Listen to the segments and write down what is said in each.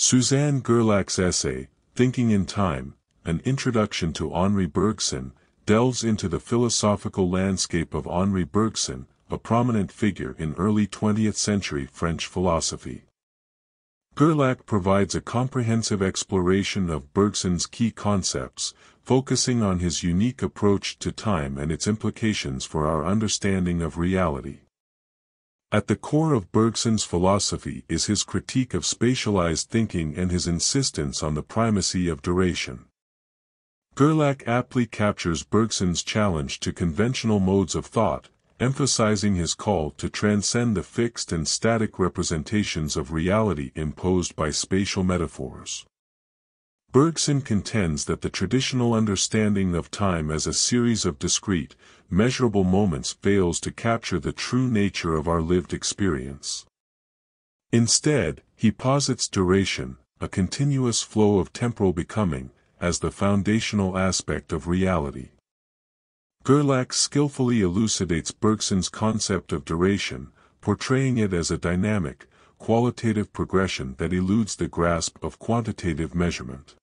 Suzanne Guerlac's essay, Thinking in Time, An Introduction to Henri Bergson, delves into the philosophical landscape of Henri Bergson, a prominent figure in early 20th century French philosophy. Guerlac provides a comprehensive exploration of Bergson's key concepts, focusing on his unique approach to time and its implications for our understanding of reality. At the core of Bergson's philosophy is his critique of spatialized thinking and his insistence on the primacy of duration. Guerlac aptly captures Bergson's challenge to conventional modes of thought, emphasizing his call to transcend the fixed and static representations of reality imposed by spatial metaphors. Bergson contends that the traditional understanding of time as a series of discrete, measurable moments fails to capture the true nature of our lived experience. Instead, he posits duration, a continuous flow of temporal becoming, as the foundational aspect of reality. Guerlac skillfully elucidates Bergson's concept of duration, portraying it as a dynamic, qualitative progression that eludes the grasp of quantitative measurement.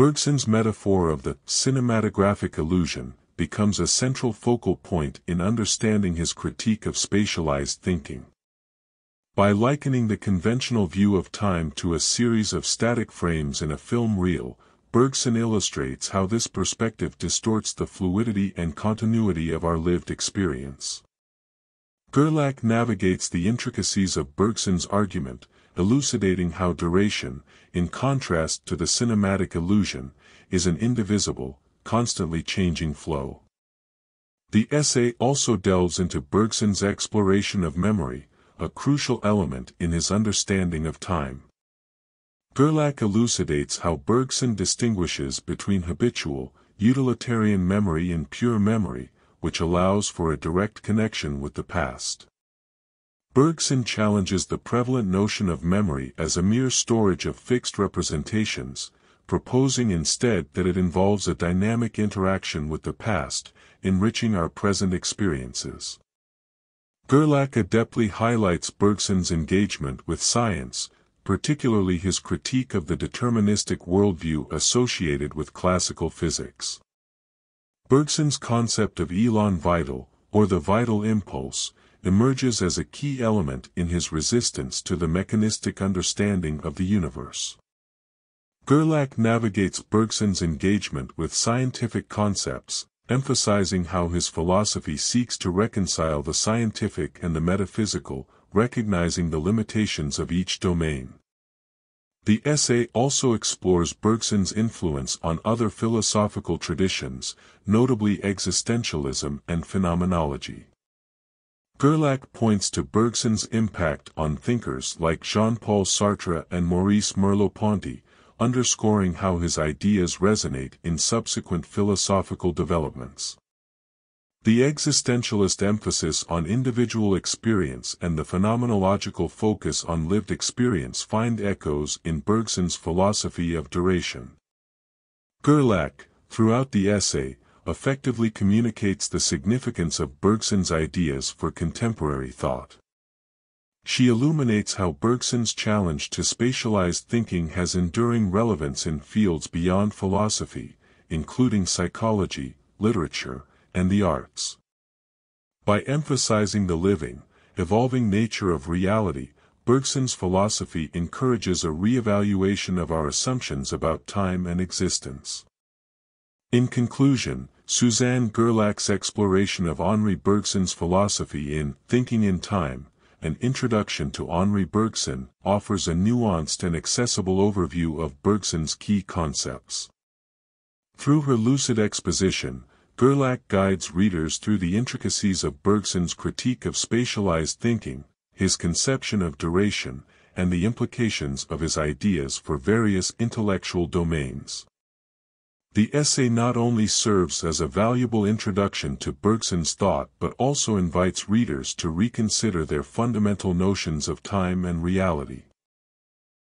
Bergson's metaphor of the cinematographic illusion becomes a central focal point in understanding his critique of spatialized thinking. By likening the conventional view of time to a series of static frames in a film reel, Bergson illustrates how this perspective distorts the fluidity and continuity of our lived experience. Guerlac navigates the intricacies of Bergson's argument, elucidating how duration, in contrast to the cinematic illusion, is an indivisible, constantly changing flow. The essay also delves into Bergson's exploration of memory, a crucial element in his understanding of time. Guerlac elucidates how Bergson distinguishes between habitual, utilitarian memory and pure memory, which allows for a direct connection with the past. Bergson challenges the prevalent notion of memory as a mere storage of fixed representations, proposing instead that it involves a dynamic interaction with the past, enriching our present experiences. Guerlac adeptly highlights Bergson's engagement with science, particularly his critique of the deterministic worldview associated with classical physics. Bergson's concept of elan vital, or the vital impulse, emerges as a key element in his resistance to the mechanistic understanding of the universe. Guerlac navigates Bergson's engagement with scientific concepts, emphasizing how his philosophy seeks to reconcile the scientific and the metaphysical, recognizing the limitations of each domain. The essay also explores Bergson's influence on other philosophical traditions, notably existentialism and phenomenology. Guerlac points to Bergson's impact on thinkers like Jean-Paul Sartre and Maurice Merleau-Ponty, underscoring how his ideas resonate in subsequent philosophical developments. The existentialist emphasis on individual experience and the phenomenological focus on lived experience find echoes in Bergson's philosophy of duration. Guerlac, throughout the essay, effectively communicates the significance of Bergson's ideas for contemporary thought. She illuminates how Bergson's challenge to spatialized thinking has enduring relevance in fields beyond philosophy, including psychology, literature, and the arts. By emphasizing the living, evolving nature of reality, Bergson's philosophy encourages a re-evaluation of our assumptions about time and existence. In conclusion, Suzanne Guerlac's exploration of Henri Bergson's philosophy in Thinking in Time, an introduction to Henri Bergson, offers a nuanced and accessible overview of Bergson's key concepts. Through her lucid exposition, Guerlac guides readers through the intricacies of Bergson's critique of spatialized thinking, his conception of duration, and the implications of his ideas for various intellectual domains. The essay not only serves as a valuable introduction to Bergson's thought but also invites readers to reconsider their fundamental notions of time and reality.